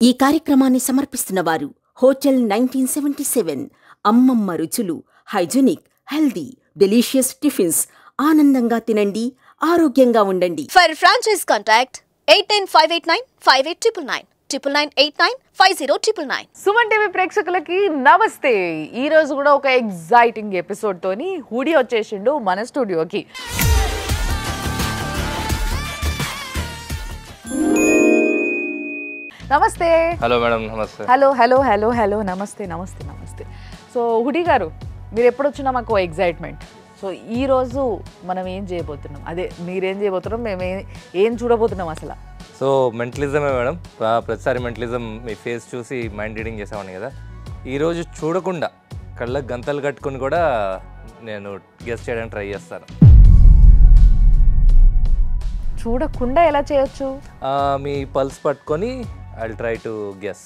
ఈ కార్యక్రమాన్ని సమర్పిస్తున్న వారు హోటల్ నైన్టీన్ సెవెంటీ సెవెన్ అమ్మమ్మ రుచులు హైజెనిక్ హెల్దీ డెలీషియస్ టిఫిన్స్. ఆనందంగా తినండి ఆరోగ్యంగా ఉండండి. For franchise contact 89589 58999 999 Suman TV ప్రేక్షకులకి నమస్తే. ఈ రోజు కూడా ఒక ఎగ్జైటింగ్ ఎపిసోడ్ తోని హుడి వచ్చేసిండు మన స్టూడియోకి. నమస్తే. హలో మేడం నమస్తే. హలో హలో హలో హలో నమస్తే నమస్తే నమస్తే. సో హుడి గారు మీరు ఎప్పుడు వచ్చినా మాకు ఎగ్జైట్మెంట్ సో ఈ రోజు మనం ఏం చేయబోతున్నాం? అదే మీరేం చేయబోతున్నాం మేము ఏ- ఏం చూడబోతున్నాం అసలు? సో మెంటలిజమే మేడం. ప్ర- ప్రతిసారి మెంటలిజం మీ ఫేస్ చూసి మైండ్ రీడింగ్ చేసామని కదా. ఈరోజు చూడకుండా కళ్ళకు గంతలు కట్టుకుని కూడా నేను గెస్ట్ చేయడానికి ట్రై చేస్తాను. చూడకుండా ఎలా చేయొచ్చు? మీ పల్స్ పట్టుకొని I try to guess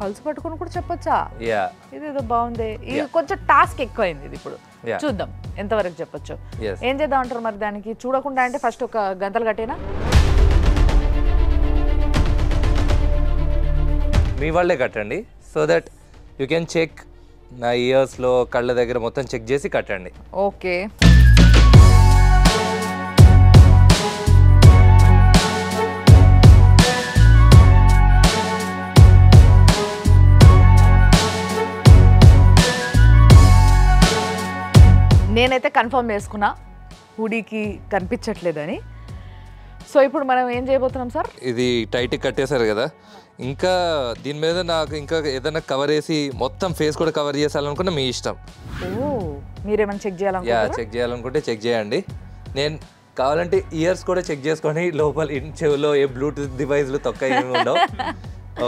pulse పట్టుకొని కూడా చెప్పొచ్చా? యా ఇదేదో బాగుంది. ఇది. కొంచెం టాస్క్ ఎక్కువైంది ఇది ఇప్పుడు. చూద్దాం ఎంతవరకు చెప్పొచ్చు. ఏం చేద్దాం అంటారు మరి దానికి? చూడకుండా అంటే ఫస్ట్ ఒక గంటలు కట్టేనా? మీ వాళ్ళే కట్టండి so that you can check నా ఇయర్స్లో కళ్ళ దగ్గర మొత్తం చెక్ చేసి కట్టండి. ఓకే నేనైతే కన్ఫర్మ్ చేసుకున్నా. హుడీకి కనిపించట్లేదని. సో ఇప్పుడు మనం ఏం చేయబోతున్నాం సార్? ఇది టైట్ కట్టేశారు కదా. ఇంకా దీని మీద నాకు ఇంకా ఏదైనా కవర్ వేసి మొత్తం ఫేస్ కూడా కవర్ చేసాలనుకున్నా మీ ఇష్టం. మీరేమైనా చెక్ యా చేయాలనుకుంటారా చెక్ చేయాలనుకుంటే చెక్ చేయండి. నేను కావాలంటే ఇయర్స్ కూడా చెక్ చేసుకొని లోపల ఇన్ చెవిలో ఏ బ్లూటూత్ డివైస్లు తొక్క ఏమి ఉండవు.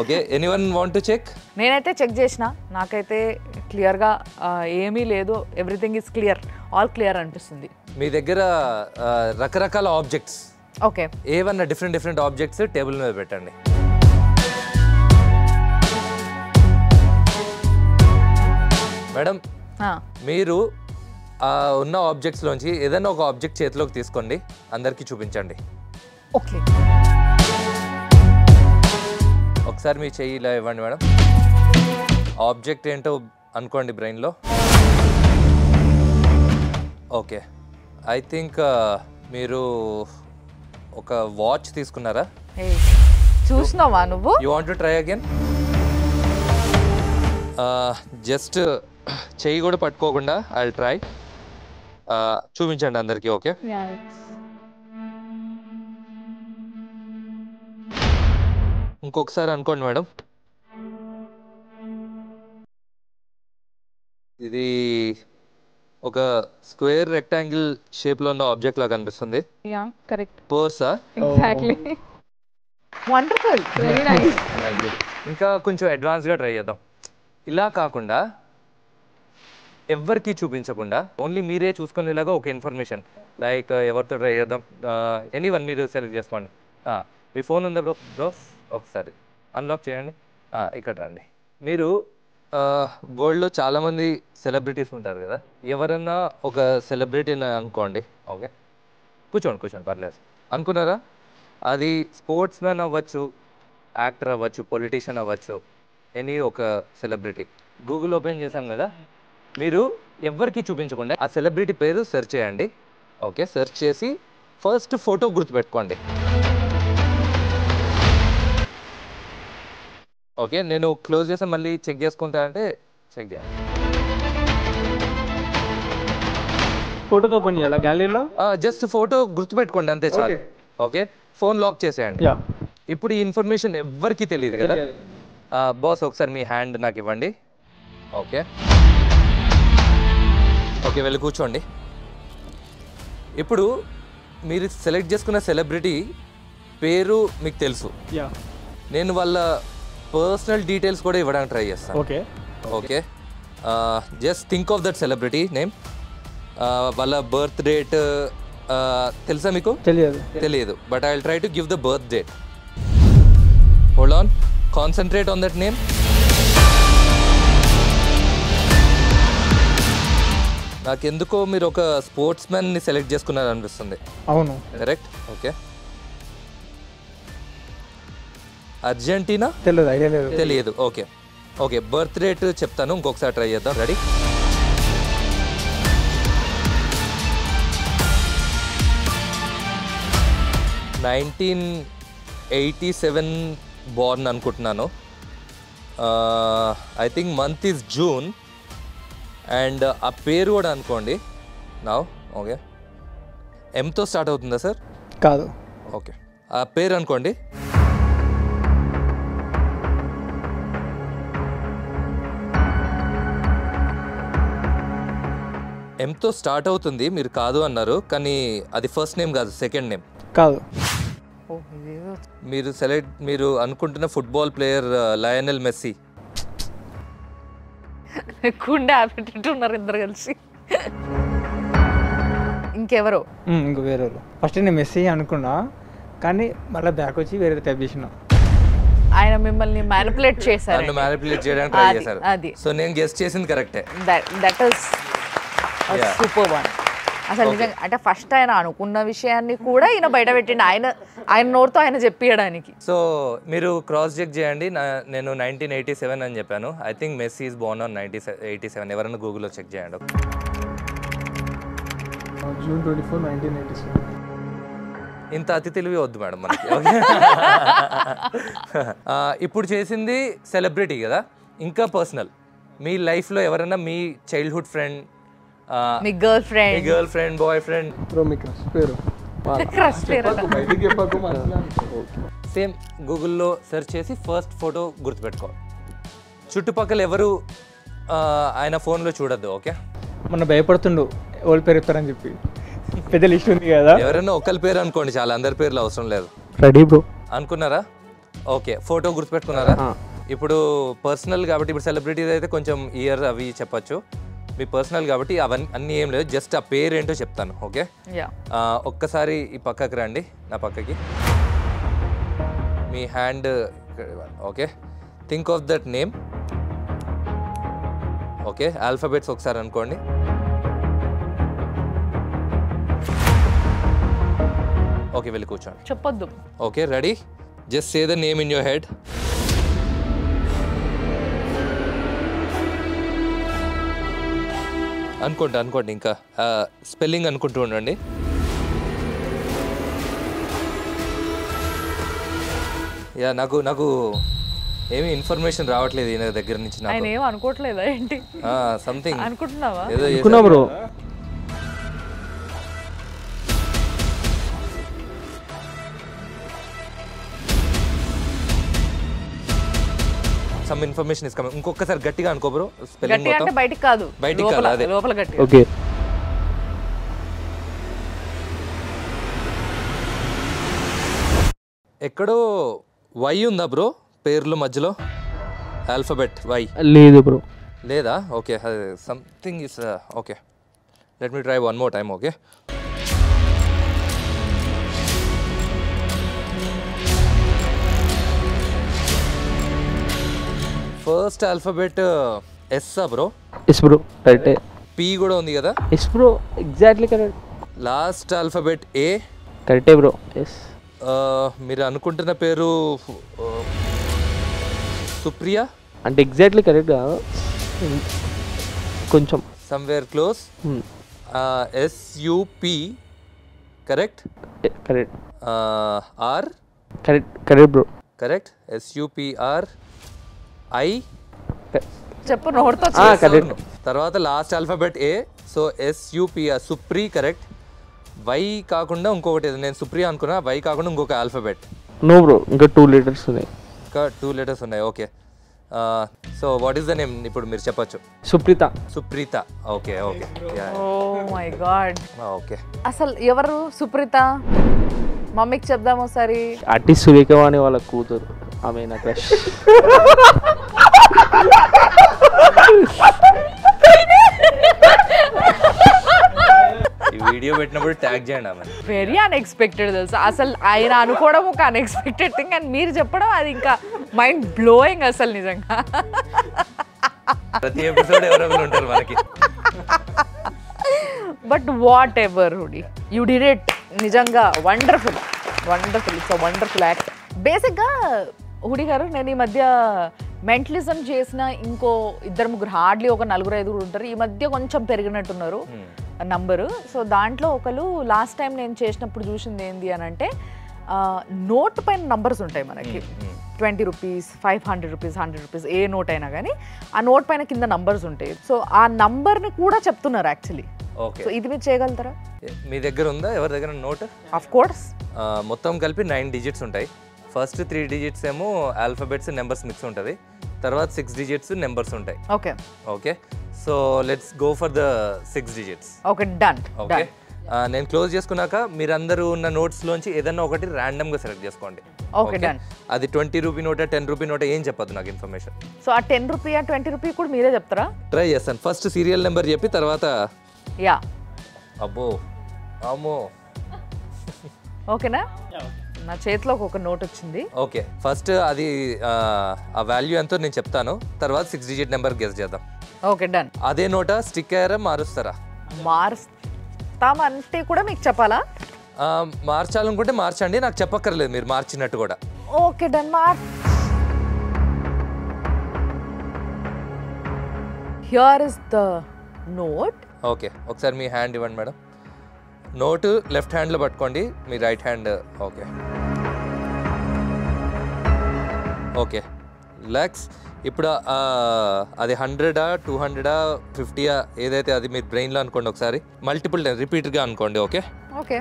Okay any one want to check నేనైతే చెక్ చేసిన. నాకైతే క్లియర్గా ఏమీ లేదు. Everything is clear all clear అనిపిస్తుంది. మీ దగ్గర రకరకాల ఆబ్జెక్ట్స్. ఓకే. ఏవన్నా డిఫరెంట్ డిఫరెంట్ ఆబ్జెక్ట్స్ టేబుల్ మీద పెట్టండి. మేడం మీరు ఉన్న ఆబ్జెక్ట్స్లోంచి ఏదైనా ఒక ఆబ్జెక్ట్ చేతిలోకి తీసుకోండి అందరికీ చూపించండి. ఓకే. ఒకసారి మీ చెయ్యి ఇలా ఇవ్వండి మేడం. ఆబ్జెక్ట్ ఏంటో అనుకోండి బ్రెయిన్లో. ఓకే. ఐ థింక్ మీరు ఒక వాచ్ తీసుకున్నారా? చూసినావా నువ్వు? You want to try again? Just చెయ్యి కూడా పట్టుకోకుండా ఐ ట్రై. చూపించండి అందరికీ ఓకే? ఇంకొకసారి అనుకోండి మేడం. ఇది ఒక స్క్వేర్ రెక్టాంగిల్ షేప్లో ఉన్న ఆబ్జెక్ట్ లాగా కనిపిస్తుంది. Yeah correct. పర్సా? Exactly. Wonderful very nice ఇంకా కొంచెం అడ్వాన్స్గా ట్రై చేద్దాం. ఇలా కాకుండా ఎవరికి చూపించకుండా ఓన్లీ మీరే చూసుకునేలాగా ఒక ఇన్ఫర్మేషన్. లైక్ ఎవరితో ట్రై చేద్దాం ఎనీ వన్ మీరు సెలెక్ట్ చేసుకోండి. మీ ఫోన్ ఉందా బ్రో బ్రో ఒకసారి. అన్లాక్ చేయండి. ఇక్కడ రండి. మీరు వరల్డ్లో చాలామంది సెలబ్రిటీస్ ఉంటారు కదా. ఎవరన్నా ఒక సెలబ్రిటీని అనుకోండి. ఓకే? కూర్చోండి కూర్చోండి పర్లేదు. అనుకున్నారా? అది స్పోర్ట్స్ మ్యాన్ అవ్వచ్చు యాక్టర్ అవ్వచ్చు పొలిటీషియన్ అవ్వచ్చు ఎనీ ఒక సెలబ్రిటీ. గూగుల్ ఓపెన్ చేశాం కదా. మీరు ఎవరికి చూపించకుండా ఆ సెలబ్రిటీ పేరు సెర్చ్ చేయండి. ఓకే? సెర్చ్ చేసి ఫస్ట్ ఫోటో గుర్తుపెట్టుకోండి. ఓకే నేను క్లోజ్ చేసి మళ్ళీ చెక్ చేసుకుంటా అంటే చెక్ చేయాలి. ఫోటోతో ఓపెన్ చేయాలా గ్యాలరీలో? జస్ట్ ఫోటో గుర్తుపెట్టుకోండి అంతే చాలు. ఓకే. ఫోన్ లాక్ చేసేయండి. ఇప్పుడు ఈ ఇన్ఫర్మేషన్ ఎవ్వరికీ తెలియదు కదా? బాస్ ఒకసారి మీ హ్యాండ్ నాకు ఇవ్వండి. ఓకే. ఓకే వెళ్ళి కూర్చోండి. ఇప్పుడు మీరు సెలెక్ట్ చేసుకున్న సెలబ్రిటీ పేరు మీకు తెలుసు. నేను వాళ్ళ పర్సనల్ డీటెయిల్స్ కూడా ఇవ్వడానికి ట్రై చేస్తాను. Okay. Okay. Just think of that celebrity name వాళ్ళ బర్త్ డేట్ తెలుసా మీకు? తెలియదు. తెలియదు. But I try to give the birth date hold on concentrate on that name నాకెందుకో మీరు ఒక స్పోర్ట్స్ని సెలెక్ట్ చేసుకున్నారు అనిపిస్తుంది అవును. Correct okay Argentina? తెలియదు ఐడియా లేదు. తెలియదు ఓకే. ఓకే బర్త్ రేట్ చెప్తాను ఇంకొకసారి ట్రై చేద్దాం. Ready nineteen eighty seven born అనుకుంటున్నాను. I think month is June. And ఆ పేరు కూడా అనుకోండి. నా ఓకే. ఎంతో స్టార్ట్ అవుతుందా సార్? కాదు. ఓకే. ఆ పేరు అనుకోండి. ఎంతో స్టార్ట్ అవుతుంది మీరు కాదు అన్నారు కానీ అది ఫస్ట్ నేమ్ కాదు సెకండ్ నేమ్. కాదు. మీరు సెలెక్ట్ మీరు అనుకుంటున్న ఫుట్బాల్ ప్లేయర్ లయనల్ మెస్సీ కుండ ఆపెట్టున్నారు ఇద్దరు కలిసి. ఇంకెవరో? ఇంకో వేరే ఫస్ట్ నేను మెస్సీ అనుకున్నా కానీ మళ్ళీ బ్యాక్ వచ్చి వేరే టైప్ చేసిన. ఆయన మిమ్మల్ని మ్యానిపులేట్ చేశారు మ్యానిపులేట్ చేయడానికి ట్రై చేశారు. అది. సో నేను గెస్ట్ చేసింది కరెక్టే that is Yeah. Super one అసలు నిజంగా అంటే ఫస్ట్ ఆయన అనుకున్న విషయాన్ని కూడా ఈయన బయట పెట్టిండు. ఆయన ఆయన నోరుతో ఆయన చెప్పియడానికి. సో మీరు క్రాస్ చెక్ చేయండి. నేను నైన్టీన్ ఎయిటీ సెవెన్ అని చెప్పాను. I think Messi is born on ninety eighty seven ఎవరైనా గూగుల్లో చెక్ చేయండి. June twenty four nineteen eighty seven ఇంత అతి తెలివి వద్దు మేడం మనకి. ఇప్పుడు చేసింది సెలబ్రిటీ కదా. ఇంకా పర్సనల్ మీ లైఫ్లో ఎవరైనా మీ చైల్డ్హుడ్ ఫ్రెండ్ మీ గర్ల్ మీ friend girl friend boy friend రోమిక్రస్ పేరు క్రష్ పేరు బయటికి చెప్పకు సేమ్ గూగుల్లో సెర్చ్ చేసి ఫస్ట్ ఫోటో గుర్తుపెట్టుకో. చుట్టుపక్కల ఎవరు ఆయన ఫోన్లో చూడొద్దు ఓకే మొన్న భయపడుతుండు ఓల్డ్ పేరు చెప్తారని చెప్పి. పెద్ద లిస్ట్ ఉంది కదా. ఎవరైనా ఒకరి పేరు అనుకోండి చాలా అందరి పేర్లు అవసరం లేదు. రెడీ బ్రో అనుకున్నారా? ఓకే ఫోటో గుర్తుపెట్టుకున్నారా? ఇప్పుడు పర్సనల్ కాబట్టి ఇప్పుడు సెలబ్రిటీస్ అయితే కొంచెం ఇయర్ అవి చెప్పొచ్చు. మీ పర్సనల్ కాబట్టి అవన్నీ అన్నీ ఏం లేదు. జస్ట్ ఆ పేరు ఏంటో చెప్తాను ఓకే? ఒక్కసారి ఈ పక్కకి రండి నా పక్కకి. మీ hand okay? Think of that name okay? Alphabets ఒకసారి అనుకోండి. ఓకే వెళ్ళి కూర్చోండి. చెప్పొద్దు. Okay ready? Just say the name in your head. అనుకోండి అనుకోండి ఇంకా. స్పెల్లింగ్ అనుకుంటూ ఉండండి. యా నాకు నాకు ఏమీ ఇన్ఫర్మేషన్ రావట్లేదు ఈయన దగ్గర నుంచి ఆయన నాకు ఏం అనుకోవట్లేదా ఏంటి? సంథింగ్ అనుకుంటున్నావా? ఏదో. సమ్ ఇన్ఫర్మేషన్ ఇస్ కమింగ్ ఇంకొకసారి గట్టిగా అనుకో బ్రో స్పెల్లింగ్ గట్టి అంటే బయటికి కాదు. బయటికి కాదు, అదే. లోపల గట్టి ఓకే. ఎక్కడో వై ఉందా బ్రో పేర్లు మధ్యలో? ఆల్ఫాబెట్ వై లేదు బ్రో లేదా? Okay something is okay let me try one more time okay first alphabet S bro S bro కరెక్టే పి కూడా ఉంది కదా? S bro exactly correct last alphabet A కరెక్టే బ్రో ఎస్ మీరు అనుకుంటున్న పేరు uh, సుప్రియ? అంటే ఎగ్జాక్ట్లీ కరెక్ట్ కాదు కొంచెం. Somewhere close. SUP correct correct R correct correct bro correct SUPR I. చెప్పు నోటితో కరెక్ట్. తర్వాత last alphabet A. So SUPR Supri correct. Y కాకుండా ఇంకొకటి ఏదో నేను సుప్రియ అనుకున్నా వై కాకుండా ఇంకొక ఆల్ఫాబెట్. నో బ్రో ఇంకా టూ లీటర్స్ ఉన్నాయి. ఇంకా టూ లెటర్స్ ఉన్నాయి okay. So what is the name ఇప్పుడు మీరు చెప్పొచ్చు. Supreetha. Supreetha. Okay okay. Oh my god okay. అసలు ఎవరు సుప్రీత? మమ్మీకి చెప్దాం ఒకసారి. ఆర్టిస్ట్ సురేఖవాణి వాళ్ళ కూతురు. ఆమె నా క్రష్ ఈ వీడియో పెట్టినప్పుడు ట్యాగ్ చేయండి ఆమె వెరీ అన్ఎక్స్పెక్టెడ్ తెలుసా? అసలు ఆయన అనుకోవడం ఒక అన్ఎక్స్పెక్టెడ్ థింగ్ అండ్ మీరు చెప్పడం అది ఇంకా మైండ్ బ్లోయింగ్ అసలు నిజంగా. ప్రతి ఎపిసోడ్ ఎవరెవరు ఉంటారు మనకి? But whatever Hudi you did it నిజంగా wonderful wonderful it's wonderful act బేసిక్గా హుడి గారు నేను ఈ మధ్య మెంటలిజం చేసిన ఇంకో ఇద్దరు ముగ్గురు హార్డ్లీ ఒక నలుగురు ఐదుగురు ఉంటారు. ఈ మధ్య కొంచెం పెరిగినట్టున్నారు నంబరు. సో దాంట్లో ఒకరు లాస్ట్ టైం నేను చేసినప్పుడు చూసింది ఏంది అని అంటే నోట్ పైన నంబర్స్ ఉంటాయి మనకి. Twenty rupees five hundred rupees hundred rupees ఏ నోట్ అయినా కానీ ఆ నోట్ పైన కింద నంబర్స్ ఉంటాయి. సో ఆ నంబర్ని కూడా చెప్తున్నారు యాక్చువల్లీ. ఓకే సో ఇది మీరు చేయగలుగుతారా? మీ దగ్గర ఉందా? ఎవరి దగ్గర నోట్? ఆఫ్ కోర్స్ మొత్తం కలిపి నైన్ డిజిట్స్ ఉంటాయి. ఫస్ట్ త్రీ డిజిట్స్ ఏమో ఆల్ఫాబెట్స్ నెంబర్స్ మిక్స్ ఉంటుంది. తర్వాత సిక్స్ డిజిట్స్ నెంబర్స్ ఉంటాయి. Okay. Okay? So let's go for the six digits okay done okay? నేను క్లోజ్ చేసుకున్నాక మీరందరూ ఉన్న నోట్స్లోంచి ఏదన్నా ఒకటి ర్యాండమ్గా సెలెక్ట్ చేసుకోండి. ఓకే డన్ అది ట్వంటీ రూపీ నోట టెన్ రూపీ నోట ఏం చెప్పదు నాకు ఇన్ఫర్మేషన్ సో ఆ టెన్ రూపీ ఆ ట్వంటీ రూపీ కూడా మీరే చెప్తారా? ట్రై చేస్తాను. ఫస్ట్ సీరియల్ నెంబర్ చెప్పి తర్వాత యా. అబ్బో అమ్మో. ఓకేనా? నా చేతిలోకి ఒక నోట్ వచ్చింది. ఓకే ఫస్ట్ అది ఆ, వాల్యూ ఎంతో నేను చెప్తాను. తర్వాత సిక్స్ డిజిట్ నెంబర్ గెస్ చేద్దాం. Okay done. అదే నోట స్టిక్ అయ్యారా మారుస్తారా? మారుస్తామంటే కూడా మీకు చెప్పాలా? ఆ, మార్చాలనుకుంటే మార్చండి నాకు చెప్పక్కర్లేదు మీరు మార్చినట్టు కూడా. ఓకే డన్ మార్ here is the note okay ఒకసారి మీ హ్యాండ్ ఇవ్వండి మేడం. నోటు లెఫ్ట్ హ్యాండ్లో పట్టుకోండి మీ రైట్ హ్యాండ్ ఓకే. ఓకే. లెక్స్ ఇప్పుడు అది హండ్రెడా టూ హండ్రెడా ఫిఫ్టీయా ఏదైతే అది మీరు బ్రెయిన్లో అనుకోండి ఒకసారి మల్టిపుల్ టైం రిపీట్గా అనుకోండి ఓకే? ఓకే.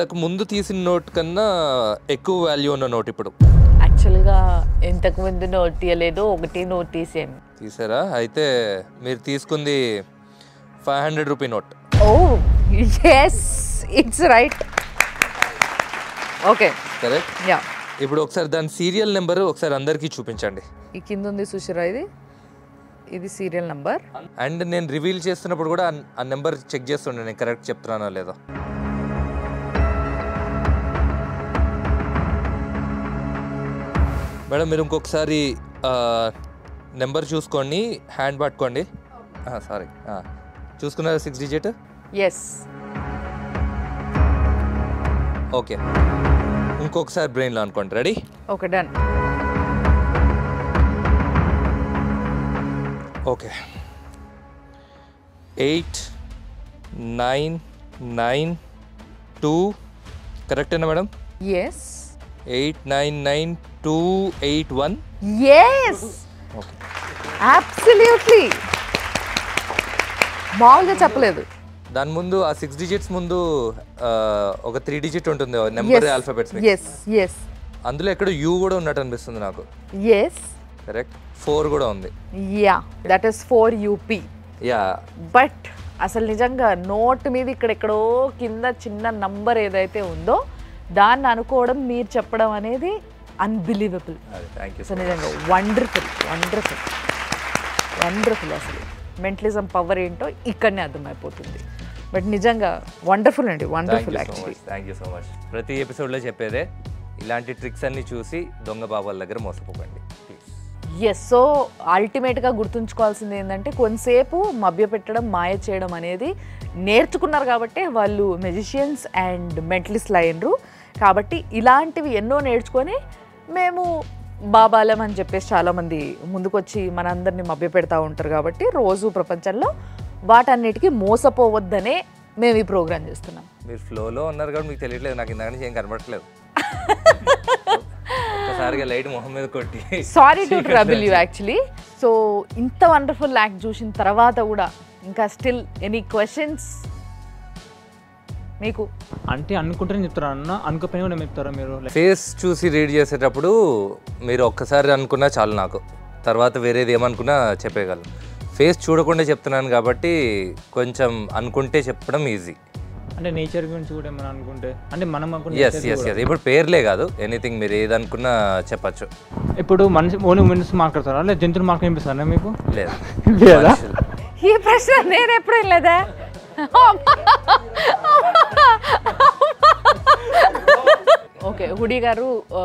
ఇంతకు ముందు తీసిన నోట్ కన్నా ఎక్కువ వాల్యూ ఉన్న నోట్ ఇప్పుడు. యాక్చువల్గా ఇంతకు ముందు నోట్ తీయలేదు ఒకటి నోట్ తీసాను తీసారా? అయితే మీరు తీసుకుంది five hundred rupee note. Oh yes it's right okay correct yeah ఇప్పుడు ఒకసారి దాని సీరియల్ నెంబర్ ఒకసారి అందరికీ చూపించండి. ఈ కింద ఉంది సుషిరా ఇది. ఇది సీరియల్ నంబర్ అండ్ నేను రివీల్ చేస్తున్నప్పుడు కూడా ఆ- ఆ నెంబర్ చెక్ చేస్తుండే నేను కరెక్ట్ చెప్తున్నానో లేదో. మేడం మీరు ఇంకొకసారి నెంబర్ చూసుకోండి హ్యాండ్ పట్టుకోండి సారీ చూసుకున్నారా సిక్స్ డిజిట్ ఎస్ ఓకే ఇంకొకసారి బ్రెయిన్లో అనుకోండి ready okay done okay eight nine nine two కరెక్టేనా madam yes eight nine nine two eight one. Yes absolutely మామూలుగా చెప్పలేదు. దాని ముందు ఆ సిక్స్ డిజిట్స్ ముందు ఒక త్రీ డిజిట్ ఉంటుంది నెంబర్ ఆల్ఫాబెట్స్ ఎస్ ఎస్ అందులో ఎక్కడ యూ కూడా ఉన్నట్టు అనిపిస్తుంది నాకు. ఎస్ కరెక్ట్ ఫోర్ కూడా ఉంది. Yeah that is four UP yeah but అసలు నిజంగా నోట్ మీద ఇక్కడెక్కడో కింద చిన్న నంబర్ ఏదైతే ఉందో దాన్ని అనుకోవడం మీరు చెప్పడం అనేది అన్బిలీవబుల్ సో నిజంగా వండర్ఫుల్ వండర్ఫుల్ వండర్ఫుల్ అసలు. మెంటలిజం పవర్ ఏంటో ఇక్కడనే అర్థమైపోతుంది. బట్ నిజంగా వండర్ఫుల్ అండి wonderful actually thank you so much ప్రతి ఎపిసోడ్లో చెప్పేదే ఇలాంటి ట్రిక్స్ అన్ని చూసి దొంగ బాబాల దగ్గర మోసపోకండి. ఎస్ సో అల్టిమేట్గా గుర్తుంచుకోవాల్సింది ఏంటంటే కొంతసేపు మభ్యపెట్టడం మాయ చేయడం అనేది నేర్చుకున్నారు కాబట్టి వాళ్ళు మెజిషియన్స్ అండ్ మెంటలిస్ట్లు అయినరు కాబట్టి ఇలాంటివి ఎన్నో నేర్చుకొని మేము బాబాలం అని చెప్పేసి చాలామంది ముందుకొచ్చి మనందరినీ మభ్యపెడతా ఉంటారు కాబట్టి రోజు ప్రపంచంలో వాటన్నిటికీ మోసపోవద్దనే మేము ఈ ప్రోగ్రామ్ చేస్తున్నాం. మీరు ఫ్లోలో ఉన్నారు కాబట్టి మీకు తెలియట్లేదు. నాకు ఇందాక నుంచి ఏం కనబడట్లేదు. ఒక్కసారిగా లైట్ మొహం మీద కొట్టి. Sorry to trouble you actually so ఇంత వండర్ఫుల్ యాక్ట్ చూసిన తర్వాత కూడా ఇంకా స్టిల్ ఎనీ క్వశ్చన్స్ మీకు? అంటే అనుకుంటేనే చెప్తారా అన్న? అనుకోపోయినా కూడా చెప్తారా మీరు? ఫేస్ చూసి రీడ్ చేసేటప్పుడు మీరు ఒక్కసారి అనుకున్నా చాలు నాకు. తర్వాత వేరేది ఏమనుకున్నా చెప్పేయగలను. ఫేస్ చూడకుండా చెప్తున్నాను కాబట్టి కొంచెం అనుకుంటే చెప్పడం ఈజీ. అంటే నేచర్ గురించి కూడా ఏమైనా అనుకుంటే? అంటే మనం అనుకున్న ఎస్ ఎస్. ఎస్ ఇప్పుడు పేర్లే కాదు. ఎనీథింగ్ మీరు ఏదనుకున్నా చెప్పచ్చు. ఇప్పుడు మనిషి ఓన్లీ మనిషి మాట్లాడతారా? లేదా జంతువులు వినిపిస్తారా మీకు? లేదు. ఈ ప్రశ్న నేను ఎప్పుడు లేదా ఓకే హుడి గారు ఆ,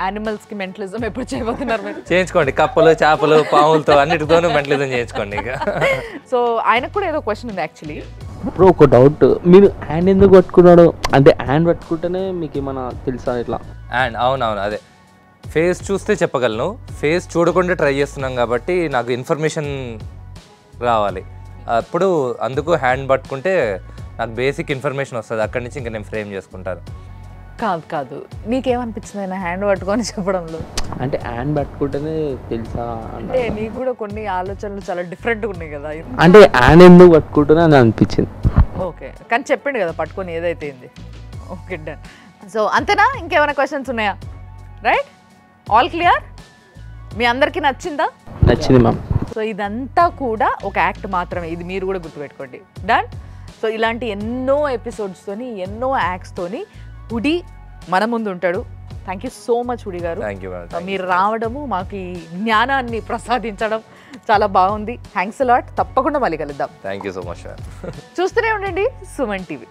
యానిమల్స్కి మెంటలిజం ఎప్పుడు చేయబోతున్నారు మీరు? చేయించుకోండి. కప్పలు చేపలు పాములతో అన్నిటితోనూ మెంటలిజం చేయించుకోండి ఇక. సో ఆయనకు కూడా ఏదో క్వశ్చన్ ఉంది యాక్చువల్లీ బ్రో ఒక డౌట్ మీరు హ్యాండ్ ఎందుకు పట్టుకున్నాడు? అంటే హ్యాండ్ పట్టుకుంటేనే మీకు ఏమైనా తెలుసా ఇట్లా? అండ్ అవునవును అదే. ఫేస్ చూస్తే చెప్పగలను. ఫేస్ చూడకుండా ట్రై చేస్తున్నాం కాబట్టి నాకు ఇన్ఫర్మేషన్ రావాలి. అప్పుడు అందుకు హ్యాండ్ పట్టుకుంటే నాకు బేసిక్ ఇన్ఫర్మేషన్ వస్తుంది. అక్కడి నుంచి ఇంకా నేను ఫ్రేమ్ చేసుకుంటాను. కాదు కాదు. నీకేమనిపించింది ఆయన హ్యాండ్ పట్టుకొని చెప్పడంలో? అంటే హ్యాండ్ పట్టుకుంటేనే తెలుసా అంటే నీకు కూడా కొన్ని ఆలోచనలు చాలా డిఫరెంట్గా ఉన్నాయి కదా. అంటే హ్యాండ్ ఎందుకు పట్టుకుంటేనే అని అనిపించింది. ఓకే. కానీ చెప్పిండు కదా పట్టుకొని ఏదైతే ఏంది. ఓకే డన్ సో అంతేనా? ఇంకేమైనా క్వశ్చన్స్ ఉన్నాయా? రైట్ ఆల్ క్లియర్ మీ అందరికీ నచ్చిందా? నచ్చింది మ్యామ్ సో ఇదంతా కూడా ఒక యాక్ట్ మాత్రమే. ఇది మీరు కూడా గుర్తుపెట్టుకోండి. డన్ సో ఇలాంటి ఎన్నో ఎపిసోడ్స్తోని ఎన్నో యాక్ట్స్తోని హుడి మన ముందు ఉంటాడు. Thank you so much Hudi గారు. మీరు రావడము మాకు ఈ జ్ఞానాన్ని ప్రసాదించడం చాలా బాగుంది. థ్యాంక్స్ లాట్ తప్పకుండా మళ్ళీ కలుద్దాం. థ్యాంక్ యూ సో మచ్ చూస్తూనే ఉండండి సుమన్ టీవీ.